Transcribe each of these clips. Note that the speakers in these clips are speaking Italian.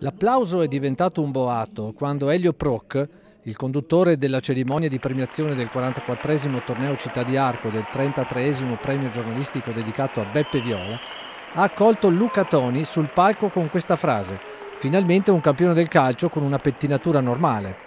L'applauso è diventato un boato quando Elio Proc, il conduttore della cerimonia di premiazione del 44 torneo Città di Arco e del 33 premio giornalistico dedicato a Beppe Viola, ha accolto Luca Toni sul palco con questa frase Finalmente un campione del calcio con una pettinatura normale.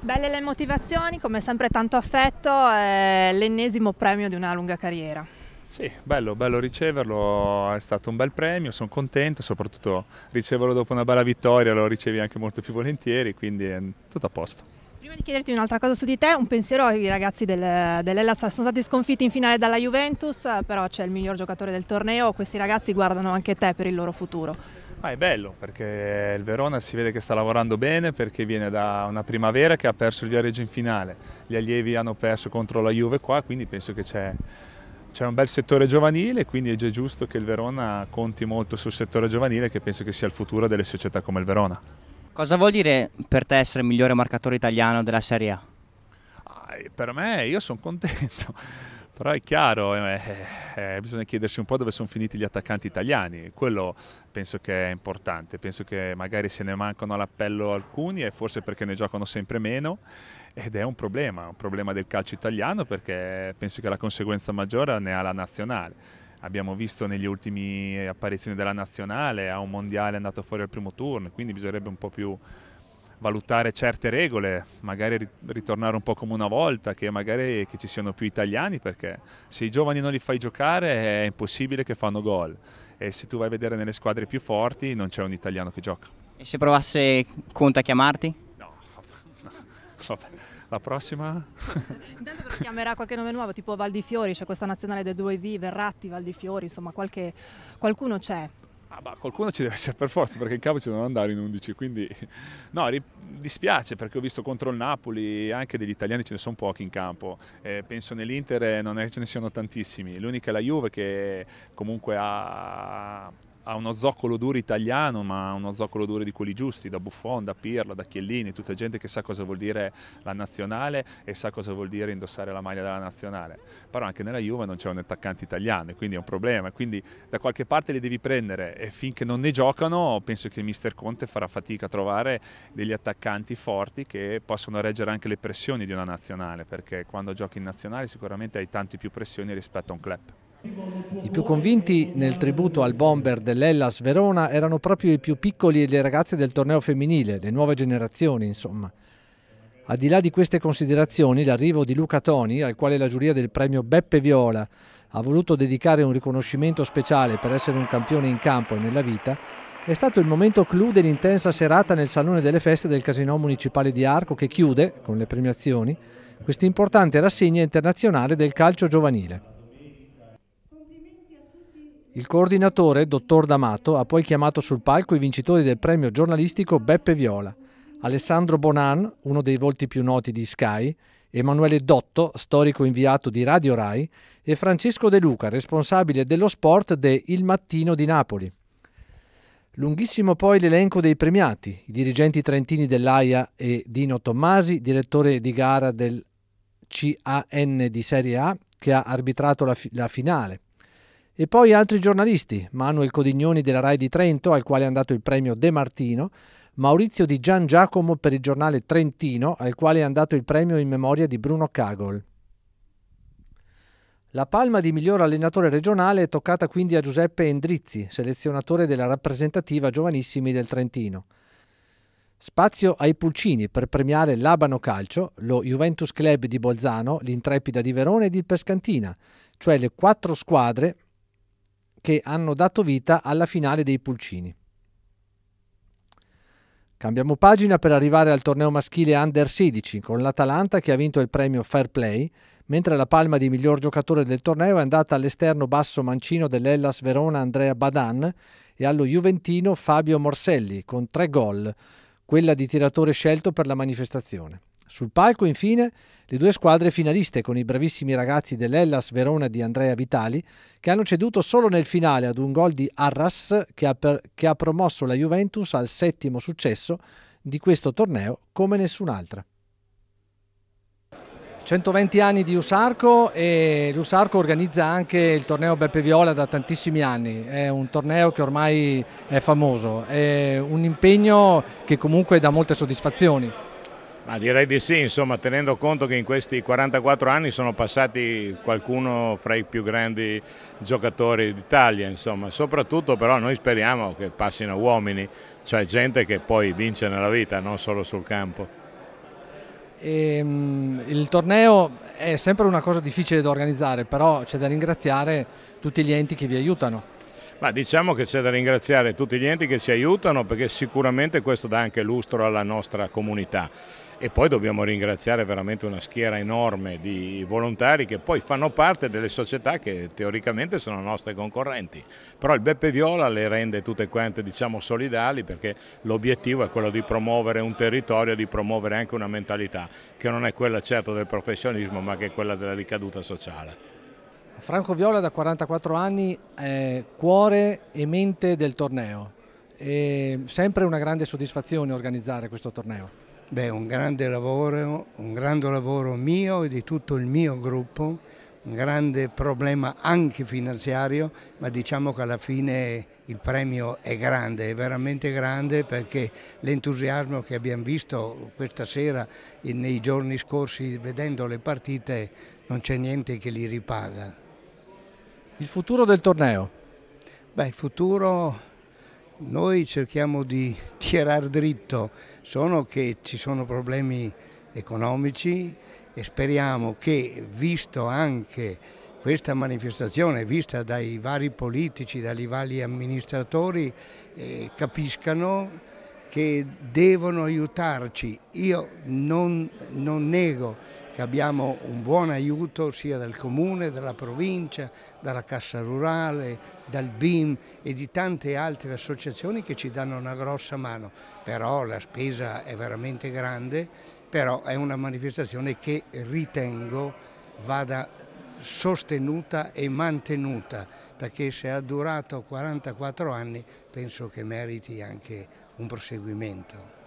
Belle le motivazioni, come sempre tanto affetto, è l'ennesimo premio di una lunga carriera. Sì, bello, bello riceverlo, è stato un bel premio, sono contento, soprattutto riceverlo dopo una bella vittoria lo ricevi anche molto più volentieri, quindi è tutto a posto. Prima di chiederti un'altra cosa su di te, un pensiero ai ragazzi del, dell'Ellas, sono stati sconfitti in finale dalla Juventus, però c'è il miglior giocatore del torneo, questi ragazzi guardano anche te per il loro futuro. Ah, è bello perché il Verona si vede che sta lavorando bene perché viene da una primavera che ha perso il Viareggio in finale, gli allievi hanno perso contro la Juve qua, quindi penso che c'è c'è un bel settore giovanile, quindi è già giusto che il Verona conti molto sul settore giovanile, che penso che sia il futuro delle società come il Verona. Cosa vuol dire per te essere il migliore marcatore italiano della Serie A? Ah, per me, io sono contento. Però è chiaro, eh, eh, bisogna chiedersi un po' dove sono finiti gli attaccanti italiani, quello penso che è importante, penso che magari se ne mancano all'appello alcuni e forse perché ne giocano sempre meno ed è un problema, un problema del calcio italiano perché penso che la conseguenza maggiore ne ha la nazionale. Abbiamo visto negli ultimi apparizioni della nazionale, a un mondiale è andato fuori al primo turno, quindi bisognerebbe un po' più valutare certe regole, magari ritornare un po' come una volta, che magari che ci siano più italiani, perché se i giovani non li fai giocare è impossibile che fanno gol e se tu vai a vedere nelle squadre più forti non c'è un italiano che gioca. E se provasse Conte a chiamarti? No, vabbè. La prossima? Intanto però chiamerà qualche nome nuovo, tipo Valdifiori, c'è questa nazionale del 2V, Verratti, Valdifiori, insomma qualche, qualcuno c'è. Ah, bah, qualcuno ci deve essere per forza perché in campo ci devono andare in 11, quindi no, dispiace perché ho visto contro il Napoli anche degli italiani ce ne sono pochi in campo, eh, penso nell'Inter non è che ce ne siano tantissimi, l'unica è la Juve che comunque ha, ha uno zoccolo duro italiano, ma uno zoccolo duro di quelli giusti, da Buffon, da Pirlo, da Chiellini, tutta gente che sa cosa vuol dire la nazionale e sa cosa vuol dire indossare la maglia della nazionale. Però anche nella Juve non c'è un attaccante italiano quindi è un problema, quindi da qualche parte li devi prendere e finché non ne giocano penso che il mister Conte farà fatica a trovare degli attaccanti forti che possono reggere anche le pressioni di una nazionale, perché quando giochi in nazionale sicuramente hai tante più pressioni rispetto a un club. I più convinti nel tributo al bomber dell'Ellas Verona erano proprio i più piccoli e le ragazze del torneo femminile, le nuove generazioni insomma. Al di là di queste considerazioni, l'arrivo di Luca Toni, al quale la giuria del premio Beppe Viola ha voluto dedicare un riconoscimento speciale per essere un campione in campo e nella vita, è stato il momento clou dell'intensa serata nel Salone delle Feste del Casino Municipale di Arco che chiude, con le premiazioni, questa importante rassegna internazionale del calcio giovanile. Il coordinatore, dottor D'Amato, ha poi chiamato sul palco i vincitori del premio giornalistico Beppe Viola, Alessandro Bonan, uno dei volti più noti di Sky, Emanuele Dotto, storico inviato di Radio Rai, e Francesco De Luca, responsabile dello sport de Il Mattino di Napoli. Lunghissimo poi l'elenco dei premiati, i dirigenti trentini dell'AIA e Dino Tommasi, direttore di gara del CAN di Serie A, che ha arbitrato la, fi- la finale. E poi altri giornalisti, Manuel Codignoni della RAI di Trento, al quale è andato il premio De Martino, Maurizio Di Gian Giacomo per il giornale Trentino, al quale è andato il premio in memoria di Bruno Cagol. La palma di miglior allenatore regionale è toccata quindi a Giuseppe Endrizzi, selezionatore della rappresentativa Giovanissimi del Trentino. Spazio ai Pulcini per premiare l'Abano Calcio, lo Juventus Club di Bolzano, l'Intrepida di Verona ed il Pescantina, cioè le quattro squadre che hanno dato vita alla finale dei Pulcini. Cambiamo pagina per arrivare al torneo maschile Under 16 con l'Atalanta che ha vinto il premio Fair Play, mentre la palma di miglior giocatore del torneo è andata all'esterno basso mancino dell'Ellas Verona Andrea Badan e allo Juventino Fabio Morselli con tre gol, quella di tiratore scelto per la manifestazione. Sul palco, infine, le due squadre finaliste con i bravissimi ragazzi dell'Ellas Verona di Andrea Vitali, che hanno ceduto solo nel finale ad un gol di Arras che ha, per, che ha promosso la Juventus al settimo successo di questo torneo come nessun'altra. 120 anni di Usarco e l'Usarco organizza anche il torneo Beppe Viola da tantissimi anni, è un torneo che ormai è famoso, è un impegno che comunque dà molte soddisfazioni. Ma direi di sì, insomma, tenendo conto che in questi 44 anni sono passati qualcuno fra i più grandi giocatori d'Italia, insomma, soprattutto però noi speriamo che passino uomini, cioè gente che poi vince nella vita, non solo sul campo. E, um, il torneo è sempre una cosa difficile da organizzare, però c'è da ringraziare tutti gli enti che vi aiutano. Ma diciamo che c'è da ringraziare tutti gli enti che ci aiutano perché sicuramente questo dà anche lustro alla nostra comunità e poi dobbiamo ringraziare veramente una schiera enorme di volontari che poi fanno parte delle società che teoricamente sono nostre concorrenti, però il Beppe Viola le rende tutte quante diciamo solidali perché l'obiettivo è quello di promuovere un territorio, di promuovere anche una mentalità che non è quella certo del professionismo ma che è quella della ricaduta sociale. Franco Viola da 44 anni è cuore e mente del torneo, è sempre una grande soddisfazione organizzare questo torneo. Beh, un grande lavoro, un grande lavoro mio e di tutto il mio gruppo, un grande problema anche finanziario, ma diciamo che alla fine il premio è grande, è veramente grande perché l'entusiasmo che abbiamo visto questa sera nei giorni scorsi vedendo le partite non c'è niente che li ripaga. Il futuro del torneo? Beh, il futuro noi cerchiamo di tirare dritto, solo che ci sono problemi economici e speriamo che, visto anche questa manifestazione, vista dai vari politici, dai vari amministratori, eh, capiscano che devono aiutarci. Io non, non nego che abbiamo un buon aiuto sia dal comune, dalla provincia, dalla Cassa Rurale, dal BIM e di tante altre associazioni che ci danno una grossa mano, però la spesa è veramente grande, però è una manifestazione che ritengo vada sostenuta e mantenuta, perché se ha durato 44 anni penso che meriti anche un proseguimento.